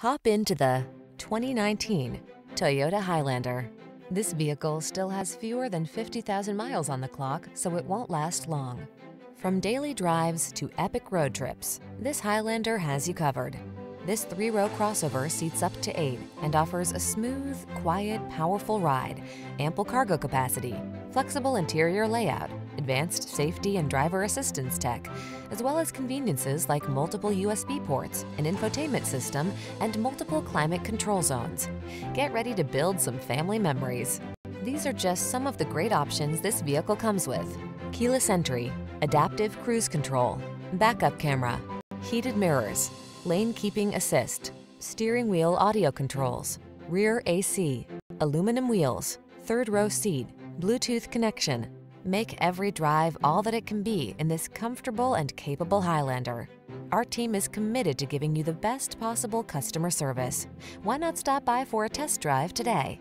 Hop into the 2019 Toyota Highlander. This vehicle still has fewer than 50,000 miles on the clock, so it won't last long. From daily drives to epic road trips, this Highlander has you covered. This three-row crossover seats up to eight and offers a smooth, quiet, powerful ride, ample cargo capacity, flexible interior layout, advanced safety and driver assistance tech, as well as conveniences like multiple USB ports, an infotainment system, and multiple climate control zones. Get ready to build some family memories. These are just some of the great options this vehicle comes with. Keyless entry, adaptive cruise control, backup camera, heated mirrors, lane keeping assist, steering wheel audio controls, rear AC, aluminum wheels, third row seat, Bluetooth connection. Make every drive all that it can be in this comfortable and capable Highlander. Our team is committed to giving you the best possible customer service. Why not stop by for a test drive today?